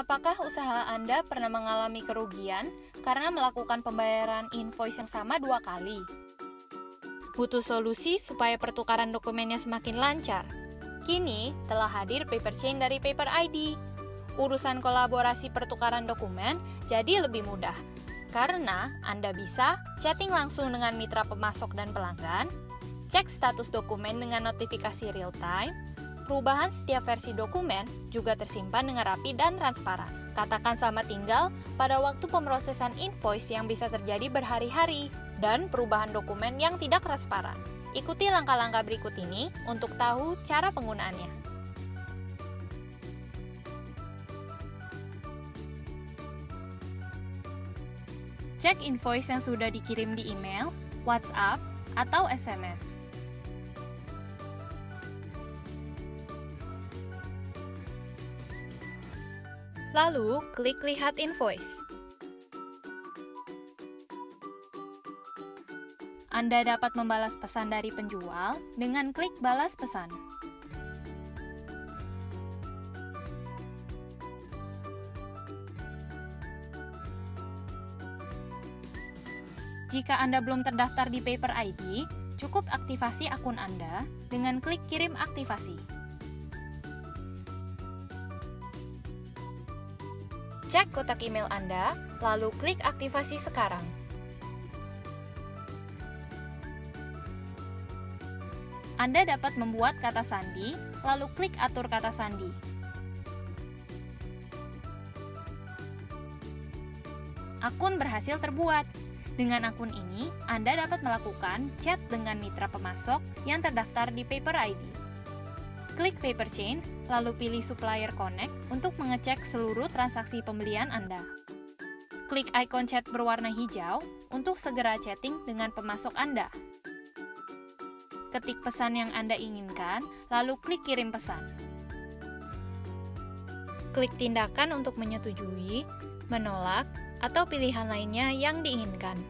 Apakah usaha Anda pernah mengalami kerugian karena melakukan pembayaran invoice yang sama dua kali? Butuh solusi supaya pertukaran dokumennya semakin lancar? Kini telah hadir paper chain dari Paper ID. Urusan kolaborasi pertukaran dokumen jadi lebih mudah karena Anda bisa chatting langsung dengan mitra pemasok dan pelanggan, cek status dokumen dengan notifikasi real time, Perubahan setiap versi dokumen juga tersimpan dengan rapi dan transparan. Katakan sama tinggal pada waktu pemrosesan invoice yang bisa terjadi berhari-hari dan perubahan dokumen yang tidak transparan. Ikuti langkah-langkah berikut ini untuk tahu cara penggunaannya. Cek invoice yang sudah dikirim di email, WhatsApp, atau SMS. Lalu, klik Lihat Invoice. Anda dapat membalas pesan dari penjual dengan klik Balas Pesan. Jika Anda belum terdaftar di Paper ID, cukup aktifasi akun Anda dengan klik Kirim Aktivasi. Cek kotak email Anda, lalu klik aktivasi sekarang. Anda dapat membuat kata sandi, lalu klik atur kata sandi. Akun berhasil terbuat. Dengan akun ini, Anda dapat melakukan chat dengan mitra pemasok yang terdaftar di Paper ID. Klik Paper Chain, lalu pilih Supplier Connect untuk mengecek seluruh transaksi pembelian Anda. Klik ikon chat berwarna hijau untuk segera chatting dengan pemasok Anda. Ketik pesan yang Anda inginkan, lalu klik kirim pesan. Klik tindakan untuk menyetujui, menolak, atau pilihan lainnya yang diinginkan.